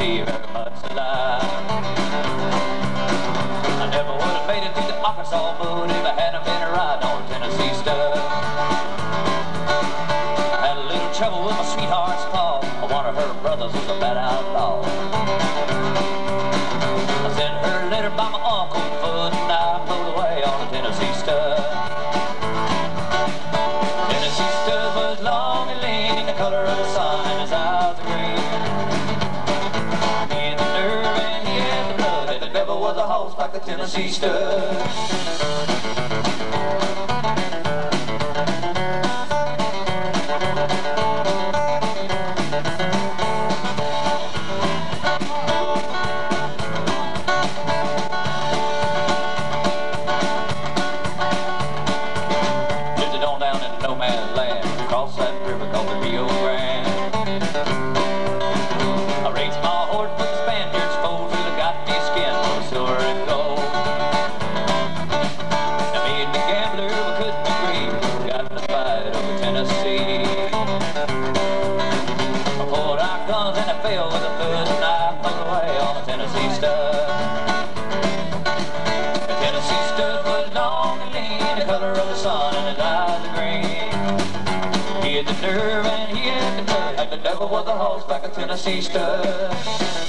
Very much alive. I never would have made it through the Arkansas moon if I hadn't been a riding on Tennessee stud. I had a little trouble with my sweetheart's paw. One of her brothers was a bad outlaw. Was a horse like the Tennessee stud. Land, across that river called the Rio Grande. Guns and I fell with a thud and I pulled away on a Tennessee stud. The Tennessee stud was long and lean, the color of the sun, and his eyes are green. He had the nerve and he had the blood, like the devil was a horse, like a Tennessee stud.